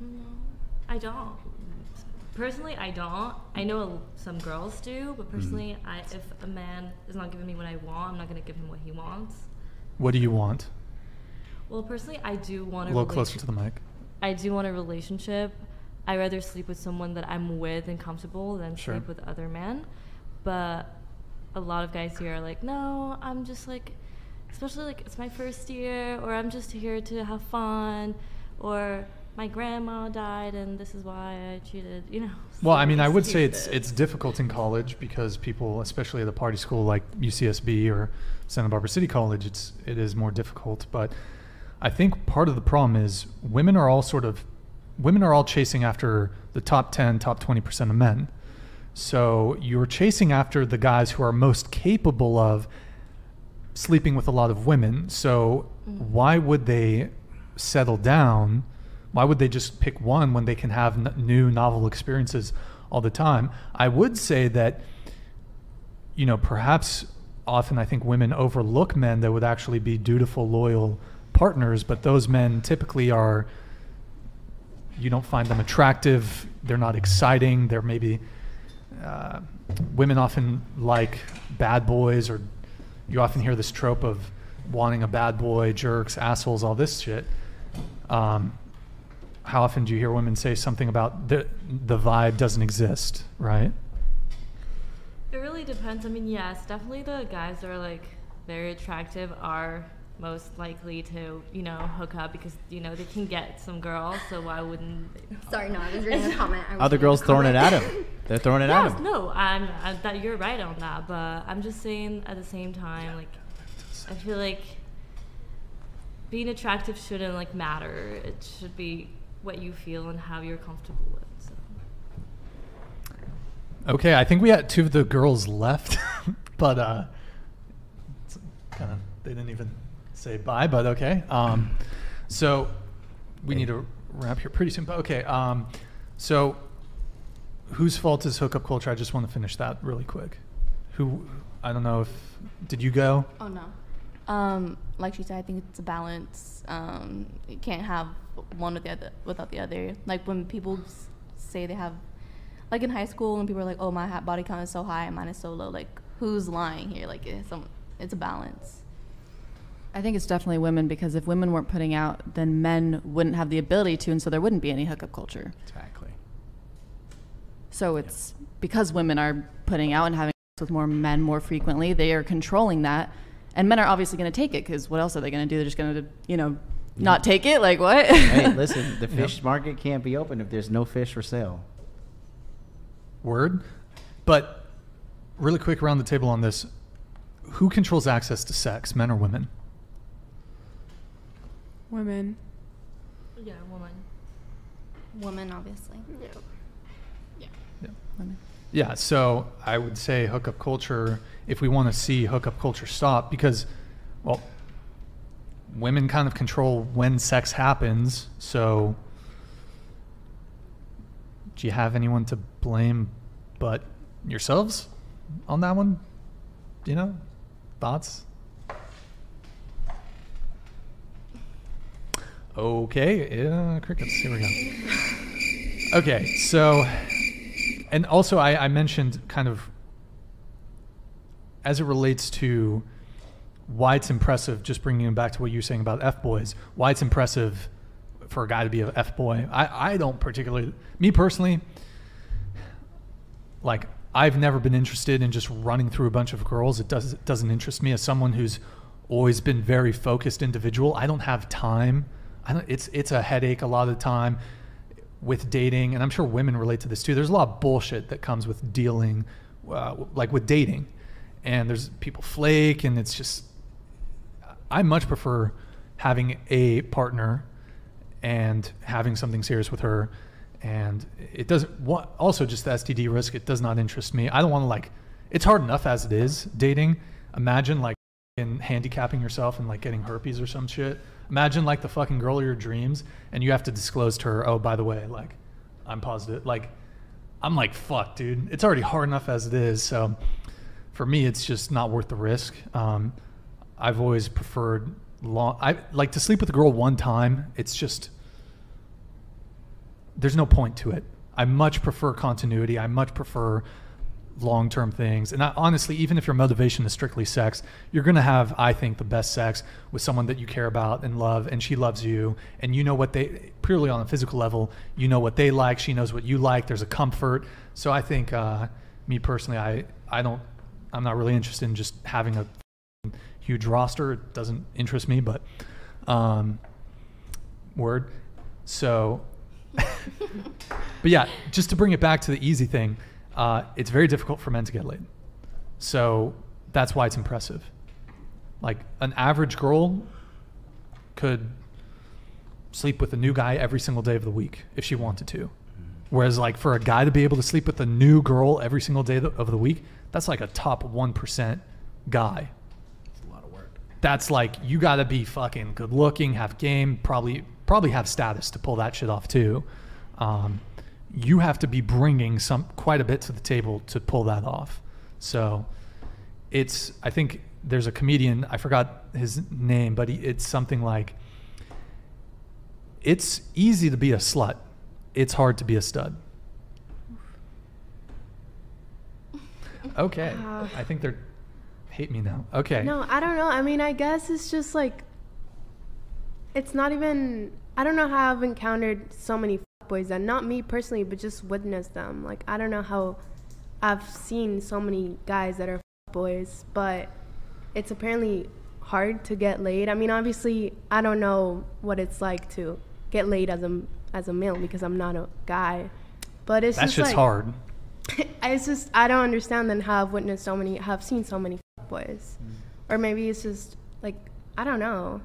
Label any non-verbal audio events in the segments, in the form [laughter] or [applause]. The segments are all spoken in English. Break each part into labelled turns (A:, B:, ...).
A: No, I don't. Personally, I don't. I know some girls do, but mm-hmm. personally, I if a man is not giving me what I want, I'm not gonna give him what he wants.
B: What do you want?
A: Well, personally, I do want
B: A
A: a
B: little closer to the mic.
A: I do want a relationship. I rather sleep with someone that I'm with and comfortable than
B: Sure.
A: sleep with other men. But a lot of guys here are like, no, I'm just like, especially like it's my first year, or I'm just here to have fun, or my grandma died and this is why I cheated. You know. [laughs]
B: Well, I mean, I would say it's it's difficult in college because people, especially at a party school like UCSB or Santa Barbara City College, it's it is more difficult. But I think part of the problem is women are all sort of women are all chasing after the top ten, top twenty percent of men. So you're chasing after the guys who are most capable of sleeping with a lot of women. So
A: Mm.
B: why would they settle down? Why would they just pick one when they can have n- new novel experiences all the time? I would say that you know, perhaps often I think women overlook men that would actually be dutiful, loyal partners, but those men typically are you don't find them attractive, they're not exciting, they're maybe uh, women often like bad boys, or you often hear this trope of wanting a bad boy, jerks, assholes, all this shit. Um, how often do you hear women say something about the the vibe doesn't exist, right?
A: It really depends. I mean, yes, definitely the guys that are like very attractive are most likely to, you know, hook up because you know they can get some girls. So why wouldn't? They?
C: Sorry, no, I was reading a comment. I
D: Other girls throwing it at him. They're throwing it at
A: Yes,
D: him.
A: no, I'm I, that you're right on that, but I'm just saying at the same time, like, I feel like being attractive shouldn't like matter. It should be what you feel and how you're comfortable with. So.
B: Okay, I think we had two of the girls left, [laughs] but uh, kind of they didn't even say bye. But okay, um, so we need to wrap here pretty soon. But okay, um, so whose fault is hookup culture? I just want to finish that really quick. Who I don't know if did you go?
E: Oh no. Um, like she said, I think it's a balance. Um, you can't have one with the other without the other. Like when people s- say they have, like in high school, when people are like, "Oh, my body count is so high and mine is so low," like who's lying here? Like it's, some, it's a balance.
F: I think it's definitely women because if women weren't putting out, then men wouldn't have the ability to, and so there wouldn't be any hookup culture.
D: Exactly.
F: So it's because women are putting out and having sex with more men more frequently, they are controlling that. And men are obviously going to take it because what else are they going to do? They're just going to, you know, not take it? Like what?
D: hey, [laughs] listen, the
B: Yep.
D: fish market can't be open if there's no fish for sale.
B: Word, but really quick around the table on this: who controls access to sex, men or women?
G: Women.
A: Yeah, woman.
C: Woman, obviously. Yeah. Yeah. yeah.
F: Women.
B: Yeah, so I would say hookup culture, if we want to see hookup culture stop, because, well, women kind of control when sex happens. So, do you have anyone to blame but yourselves on that one? You know, thoughts? Okay, yeah, crickets. Here we go. Okay, so and also I, I mentioned kind of as it relates to why it's impressive just bringing it back to what you were saying about f boys why it's impressive for a guy to be a f boy. I, I don't particularly me personally like i've never been interested in just running through a bunch of girls. It, does, it doesn't interest me. As someone who's always been very focused individual i don't have time. I don't, it's it's a headache a lot of the time with dating, and I'm sure women relate to this too. There's a lot of bullshit that comes with dealing, uh, like with dating, and there's people flake, and it's just. I much prefer having a partner and having something serious with her, and it doesn't. What also just the STD risk. It does not interest me. I don't want to like. It's hard enough as it is dating. Imagine like in handicapping yourself and like getting herpes or some shit. Imagine like the fucking girl of your dreams and you have to disclose to her, oh, by the way, like I'm positive. Like I'm like, fuck, dude. It's already hard enough as it is. So for me, it's just not worth the risk. Um, I've always preferred long. I like to sleep with a girl one time. It's just there's no point to it. I much prefer continuity. I much prefer long term things. And I, honestly, even if your motivation is strictly sex, you're going to have, I think, the best sex with someone that you care about and love, and she loves you, and you know what they, purely on a physical level, you know what they like, she knows what you like, there's a comfort. So I think, uh, me personally, I, I don't, I'm not really interested in just having a huge roster. It doesn't interest me, but, um, word. So, [laughs] but yeah, just to bring it back to the easy thing, uh, it's very difficult for men to get laid. So that's why it's impressive. Like an average girl could sleep with a new guy every single day of the week if she wanted to. Whereas, like, for a guy to be able to sleep with a new girl every single day of the week, that's like a top 1% guy.
D: It's a lot of work.
B: That's like, you got to be fucking good looking, have game, probably, probably have status to pull that shit off too. Um, you have to be bringing some quite a bit to the table to pull that off. So it's I think there's a comedian I forgot his name, but he, it's something like it's easy to be a slut. It's hard to be a stud. [laughs] Okay.
G: Uh,
B: I think they're hate me now. Okay.
G: No, I don't know. I mean, I guess it's just like it's not even. I don't know how I've encountered so many boys that not me personally, but just witnessed them. Like I don't know how I've seen so many guys that are boys, but it's apparently hard to get laid. I mean, obviously, I don't know what it's like to get laid as a as a male because I'm not a guy. But it's
B: That's
G: just
B: just
G: like,
B: hard. [laughs]
G: it's just I don't understand then how I've witnessed so many, have seen so many boys,
B: Mm.
G: or maybe it's just like I don't know.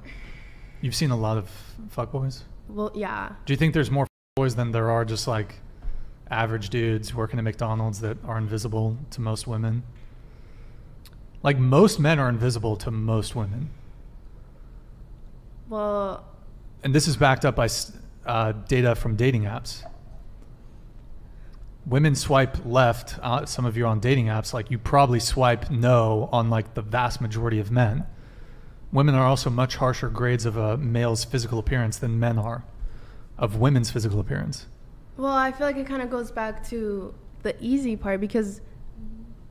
B: You've seen a lot of fuckboys.
G: Well, yeah,
B: Do you think there's more boys than there are just like average dudes working at McDonald's that are invisible to most women? Like most men are invisible to most women.
G: well,
B: And this is backed up by uh, data from dating apps. Women swipe left. Uh, some of you are on dating apps. Like you probably swipe no on like the vast majority of men. Women are also much harsher grades of a male's physical appearance than men are of women's physical appearance.
G: well, I feel like it kind of goes back to the easy part because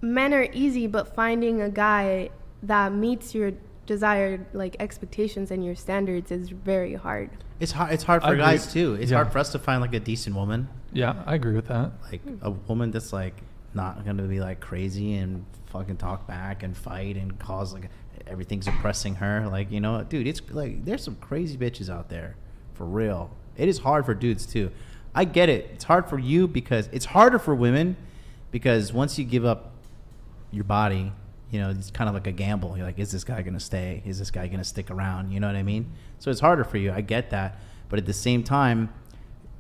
G: men are easy, but finding a guy that meets your desired like expectations and your standards is very hard.
D: It's hard. It's hard for guys too. It's
B: Yeah.
D: hard for us to find like a decent woman,
B: Yeah, I agree with that.
D: like a woman that's like not gonna be like crazy and fucking talk back and fight and cause like everything's oppressing her. Like you know, dude, it's like there's some crazy bitches out there, for real. It is hard for dudes too. I get it. It's hard for you because it's harder for women because once you give up your body, you know, it's kind of like a gamble. You're like, is this guy going to stay? Is this guy going to stick around? You know what I mean? So it's harder for you. I get that. But at the same time,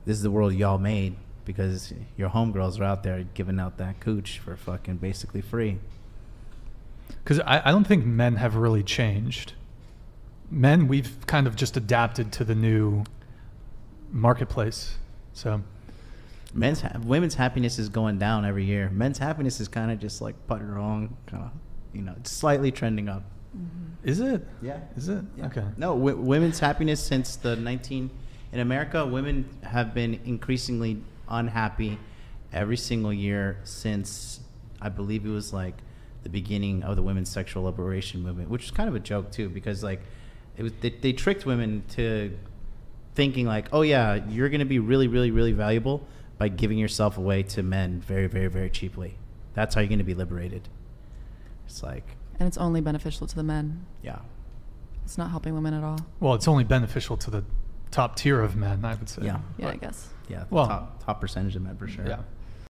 D: this is the world y'all made because your homegirls are out there giving out that cooch for fucking basically free.
B: Because I, I don't think men have really changed. Men, we've kind of just adapted to the new marketplace. So,
D: Men's ha- women's happiness is going down every year. Men's happiness is kind of just like putting along, kind of, you know, it's slightly trending up. Mm-hmm.
B: is it?
D: Yeah.
B: Is it?
D: Yeah.
B: Okay.
D: No, w- women's happiness since the 19 in America, women have been increasingly unhappy every single year since I believe it was like the beginning of the women's sexual liberation movement, which is kind of a joke too, because like it was they, they tricked women to thinking like, oh yeah, you're gonna be really, really, really valuable by giving yourself away to men very, very, very cheaply. That's how you're gonna be liberated. It's like,
F: And it's only beneficial to the men.
D: yeah.
F: It's not helping women at all.
B: Well, it's only beneficial to the top tier of men, I would say.
D: Yeah.
F: Yeah, I guess.
D: Yeah, the
B: Well-
D: top top percentage of men for sure.
B: Yeah.